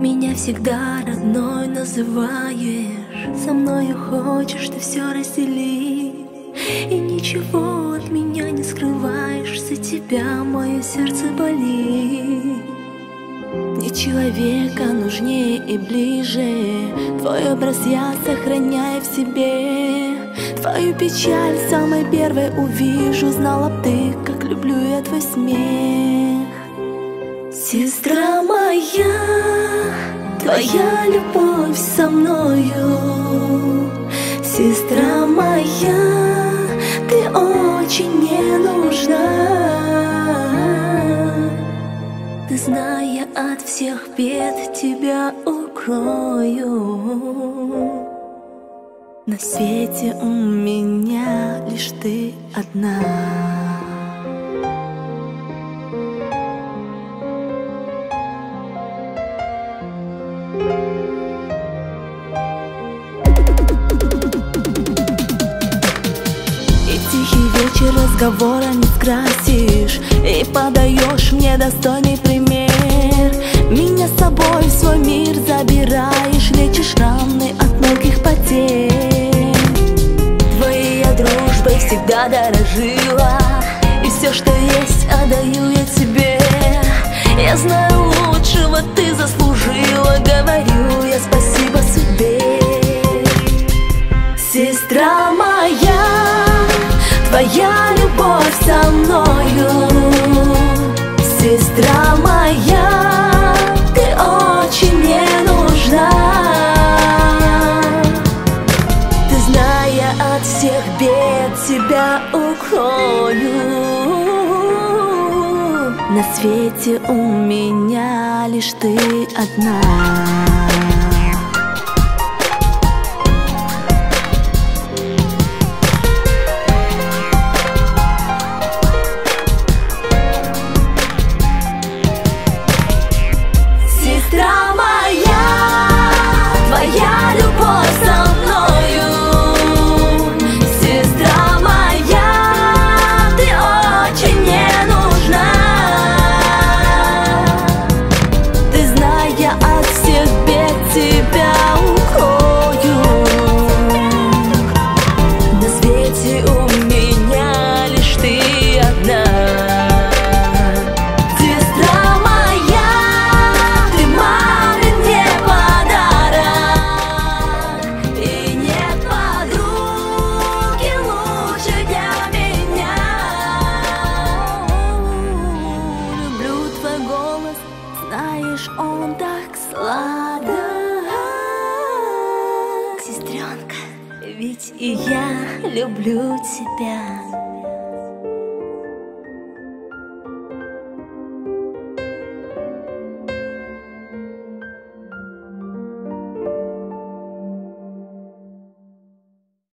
Меня всегда родной называешь. Со мною хочешь ты все разделить. И ничего от меня не скрываешь. За тебя мое сердце болит. Мне человека нужнее и ближе. Твой образ я сохраняю в себе. Твою печаль самой первой увижу. Знала б ты, как люблю я твой смех. Сестра моя, твоя любовь со мною. Сестра моя, ты очень мне нужна. Ты, зная от всех бед, тебя укрою На свете у меня лишь ты одна. И тихий вечер разговора не скрасишь И подаешь мне достойный пример всегда дорожила. И все, что есть, отдаю я тебе. Я знаю лучшего ты заслужила. Говорю я спасибо судьбе. Сестра моя, твоя любовь со мною На свете у меня лишь ты одна Ведь и я люблю тебя